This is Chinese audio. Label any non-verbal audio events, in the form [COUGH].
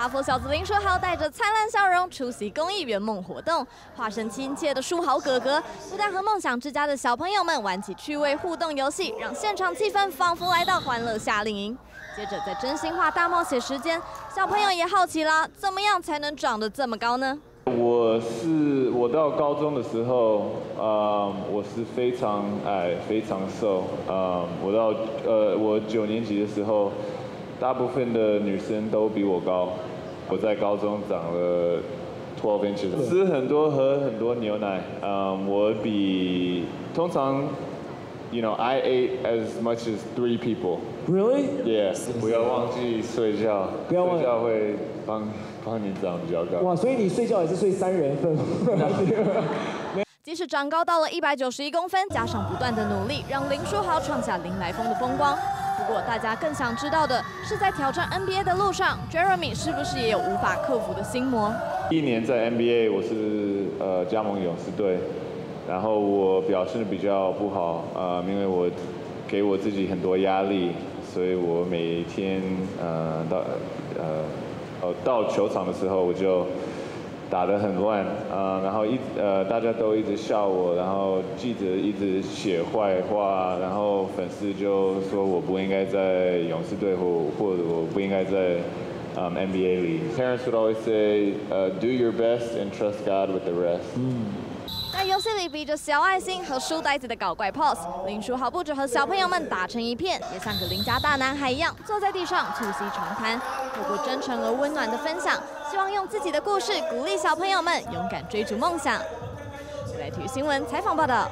哈佛小子林书豪带着灿烂笑容出席公益圆梦活动，化身亲切的书豪哥哥，不但和梦想之家的小朋友们玩起趣味互动游戏，让现场气氛仿佛来到欢乐夏令营。接着在真心话大冒险时间，小朋友也好奇啦，怎么样才能长得这么高呢？我是我到高中的时候，呃，我是非常矮，非常瘦，呃，我到呃我九年级的时候，大部分的女生都比我高。我在高中长了 twelve inches，吃很多喝很多牛奶，嗯，我比通常，you know I ate as much as three people。Really? Yeah，不要忘记睡觉，不要忘睡觉会帮 [LAUGHS] 帮你长比较高。哇，所以你睡觉也是睡三人份。[LAUGHS] 即使长高到了一百九十一公分，加上不断的努力，让林书豪创下林来疯的风光。不过，大家更想知道的是，在挑战 NBA 的路上，Jeremy 是不是也有无法克服的心魔？一年在 NBA 我是呃加盟勇士队，然后我表现的比较不好，呃，因为我给我自己很多压力，所以我每天呃到呃呃到球场的时候我就打得很乱，呃，然后一呃大家都一直笑我，然后记者一直写坏话，然后粉丝就说我不应该在勇士队或或者我不应该在。Um, NBA league. Parents would always say, uh, "Do your best and trust God with the rest." 在游戏里比着小爱心和书呆子的搞怪 pose，林书豪不止和小朋友们打成一片，也像个邻家大男孩一样坐在地上促膝长谈，透过真诚而温暖的分享，希望用自己的故事鼓励小朋友们勇敢追逐梦想。未来体育新闻采访报道。